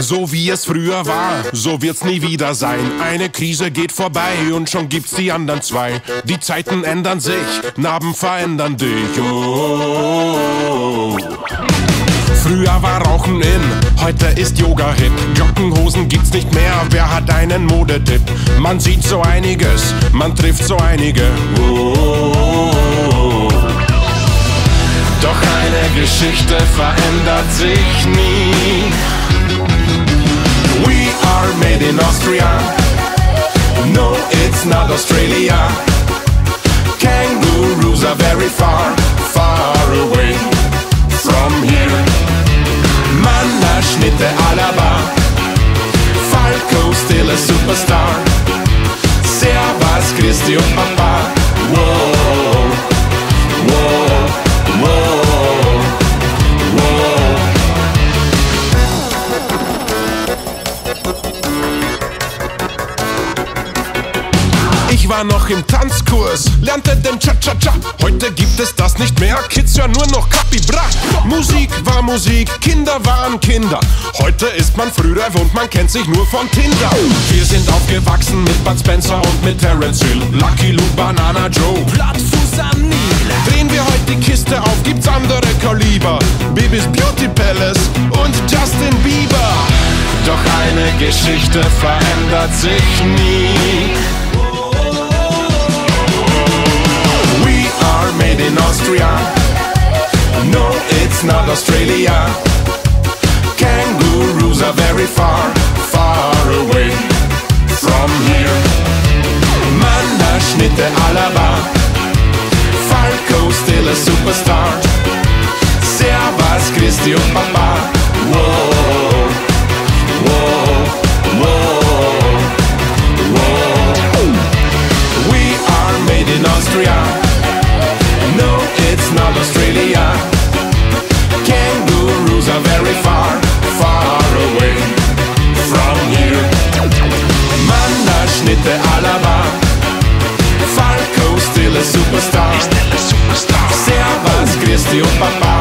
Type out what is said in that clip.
So wie es früher war, so wird's nie wieder sein. Eine Krise geht vorbei und schon gibt's die anderen zwei. Die Zeiten ändern sich, Narben verändern dich. Oh. Früher war Rauchen in, heute ist Yoga hip. Joggenhosen gibt's nicht mehr, wer hat einen Modetipp? Man sieht so einiges, man trifft so einige. Oh. Doch eine Geschichte verändert sich nie. Austria. No, it's not Australia. Kangaroos are very far, far away from here. Mannerschnitte Alaba. Falco still a superstar. Servus, Christi und Papa. War noch im Tanzkurs, lernte den Cha-Cha-Cha. Heute gibt es das nicht mehr, Kids hören nur noch Capibra. Musik war Musik, Kinder waren Kinder. Heute ist man frühreif und man kennt sich nur von Tinder. Wir sind aufgewachsen mit Bud Spencer und mit Terence Hill. Lucky Luke, Banana Joe. Plattfuß am Nil. Drehen wir heute die Kiste auf, gibt's andere Kaliber. Babys Beauty Palace und Justin Bieber. Doch eine Geschichte verändert sich nie. Austria. No, it's not Australia. Kangaroos are very far, far away from here. Mannerschnitte Alaba. Falco still a superstar. Servus, Christi und Papa. seu papai.